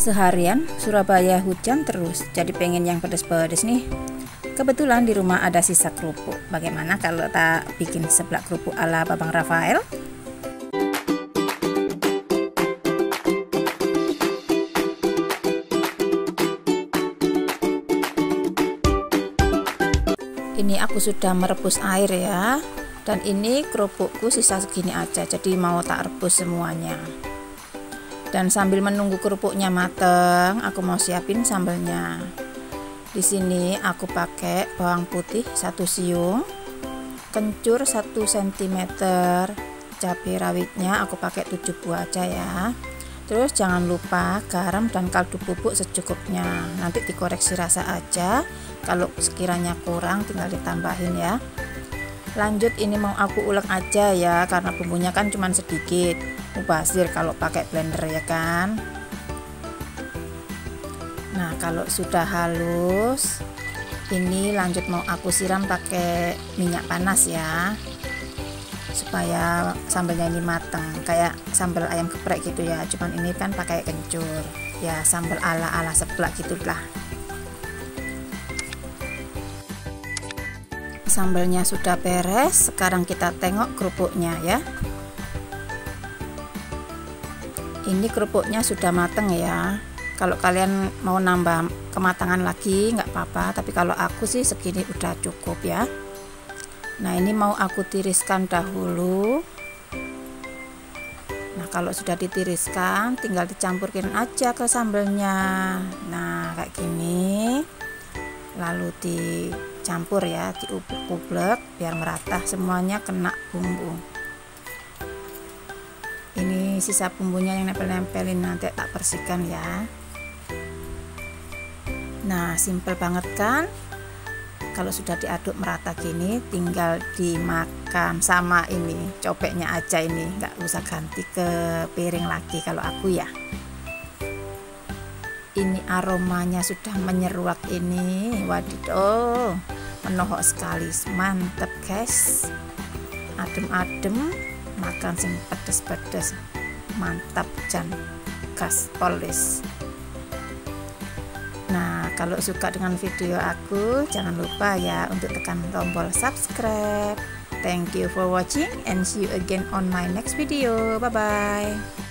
Seharian Surabaya hujan terus, jadi pengen yang pedes-pedes nih. Kebetulan di rumah ada sisa kerupuk. Bagaimana kalau tak bikin seblak kerupuk ala Babang Rafael? Ini aku sudah merebus air ya. Dan ini kerupukku sisa segini aja, jadi mau tak rebus semuanya dan sambil menunggu kerupuknya mateng aku mau siapin sambelnya di sini aku pakai bawang putih satu siung kencur 1 cm cabai rawitnya aku pakai 7 buah aja ya. Terus jangan lupa garam dan kaldu bubuk secukupnya. Nanti dikoreksi rasa aja. Kalau sekiranya kurang tinggal ditambahin ya lanjut ini mau aku ulek aja ya karena bumbunya kan cuma sedikit. Mubazir kalau pakai blender ya kan? Nah kalau sudah halus ini lanjut mau aku siram pakai minyak panas ya. Supaya sambelnya ini matang kayak sambal ayam geprek gitu ya. Cuman ini kan pakai kencur. Ya sambal ala ala seblak gitulah sambalnya sudah beres sekarang kita tengok kerupuknya ya. Ini kerupuknya sudah mateng ya. Kalau kalian mau nambah kematangan lagi nggak apa-apa. Tapi kalau aku sih segini udah cukup ya. Nah ini mau aku tiriskan dahulu. Nah kalau sudah ditiriskan tinggal dicampurkan aja ke sambelnya. Nah kayak gini. Lalu dicampur ya diublek-ublek biar merata semuanya kena bumbu. Ini sisa bumbunya yang nempel-nempelin nanti tak bersihkan ya. Nah simple banget kan? Kalau sudah diaduk merata gini tinggal dimakan sama ini cobeknya aja ini. Nggak usah ganti ke piring lagi kalau aku ya ini aromanya sudah menyeruak ini. Wadidaw menohok sekali. Mantep guys. Adem-adem makan sing pedes-pedes. Mantap jan gas polis. Nah kalau suka dengan video aku jangan lupa ya untuk tekan tombol subscribe. Thank you for watching and see you again on my next video. Bye bye